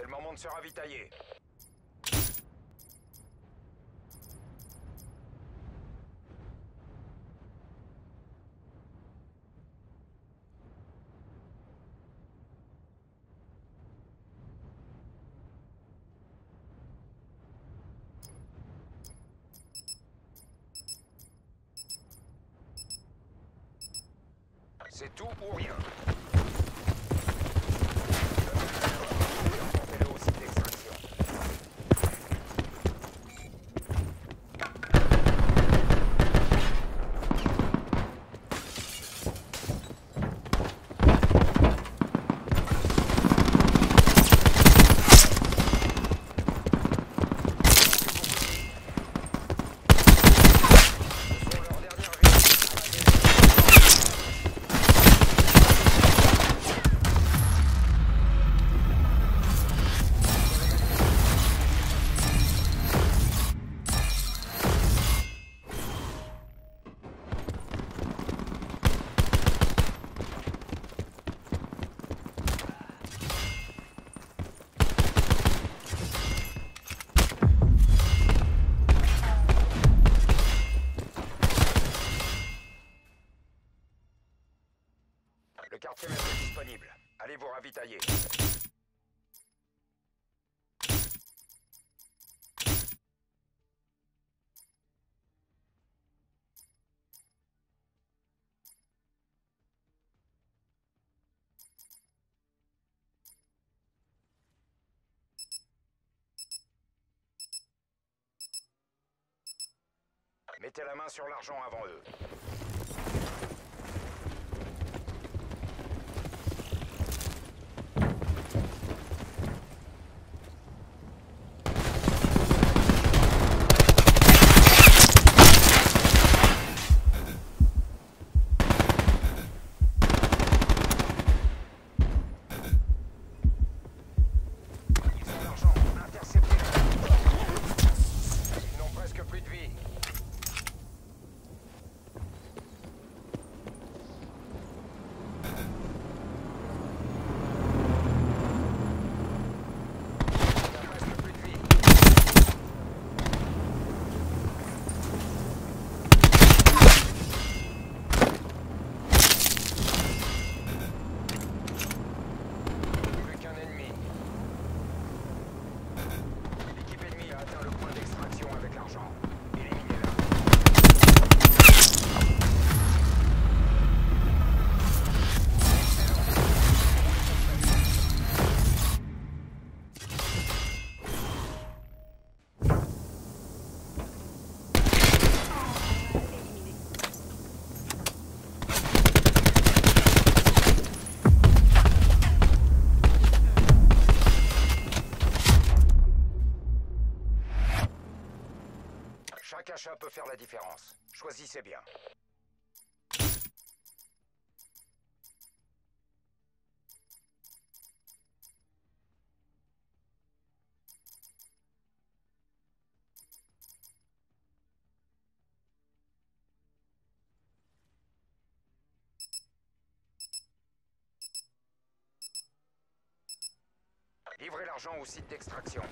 C'est le moment de se ravitailler. C'est tout ou rien. Disponible. Allez vous ravitailler. Mettez la main sur l'argent avant eux. Chaque achat peut faire la différence. Choisissez bien. Livrez l'argent au site d'extraction.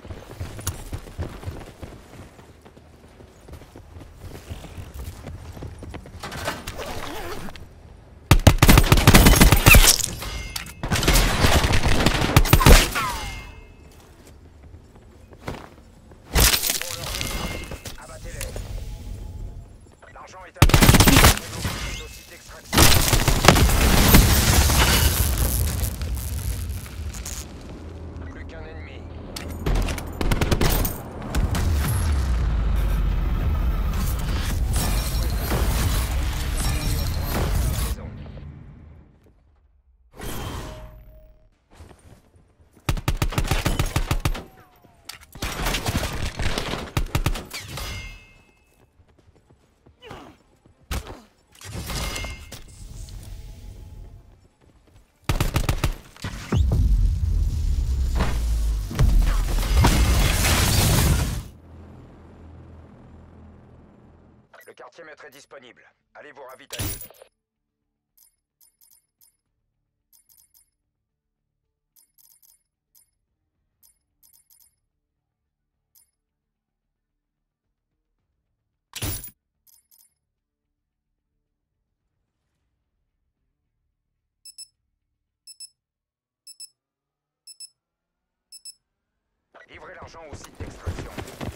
périmètre est disponible. Allez vous ravitailler. Livrez l'argent au site d'extraction.